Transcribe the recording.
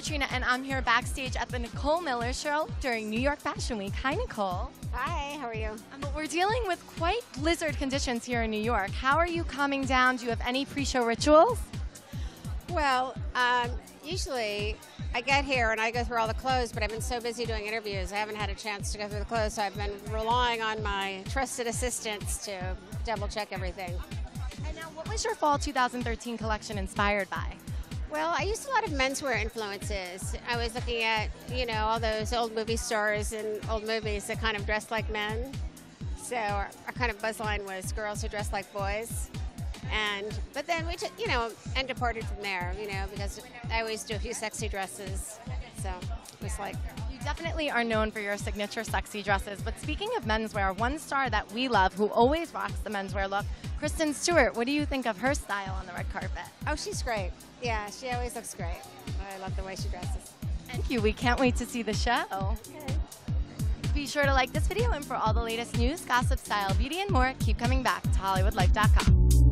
Katrina, and I'm here backstage at the Nicole Miller Show during New York Fashion Week. Hi, Nicole. Hi, how are you? Um, we're dealing with quite blizzard conditions here in New York. How are you calming down? Do you have any pre-show rituals? Well, um, usually I get here and I go through all the clothes, but I've been so busy doing interviews, I haven't had a chance to go through the clothes, so I've been relying on my trusted assistants to double check everything. And now, what was your fall 2013 collection inspired by? Well, I used a lot of menswear influences. I was looking at, you know, all those old movie stars and old movies that kind of dressed like men. So our, our kind of buzz line was girls who dress like boys. And but then we took, you know, and departed from there, you know, because I always do a few sexy dresses. So it was like You definitely are known for your signature sexy dresses. But speaking of menswear, one star that we love who always rocks the menswear look, Kristen Stewart. What do you think of her style on the red carpet? Oh, she's great. Yeah, she always looks great. I love the way she dresses. Thank you. We can't wait to see the show. Be sure to like this video and for all the latest news, gossip, style, beauty, and more, keep coming back to HollywoodLife.com.